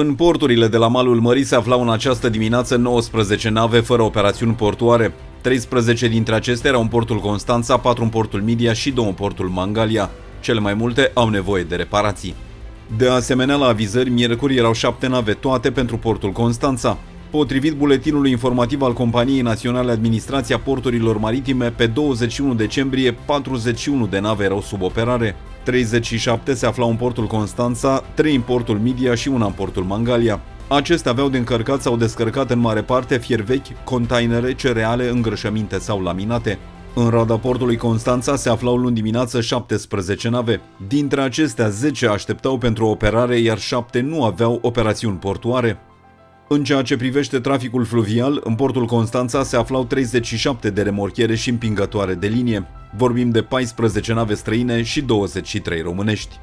În porturile de la malul mării se aflau în această dimineață 19 nave fără operațiuni portoare. 13 dintre acestea erau în portul Constanța, 4 în portul Midia și 2 în portul Mangalia. Cele mai multe au nevoie de reparații. De asemenea, la avizări, miercuri erau 7 nave, toate pentru portul Constanța. Potrivit buletinului informativ al Companiei Naționale Administrația Porturilor Maritime, pe 21 decembrie 41 de nave erau sub operare. 37 se aflau în portul Constanța, 3 în portul Midia și una în portul Mangalia. Acestea aveau de încărcat sau descărcat în mare parte fier vechi, containere, cereale, îngrășăminte sau laminate. În rada portului Constanța se aflau luni dimineață 17 nave. Dintre acestea, 10 așteptau pentru operare, iar 7 nu aveau operațiuni portoare. În ceea ce privește traficul fluvial, în portul Constanța se aflau 37 de remorchiere și împingătoare de linie. Vorbim de 14 nave străine și 23 românești.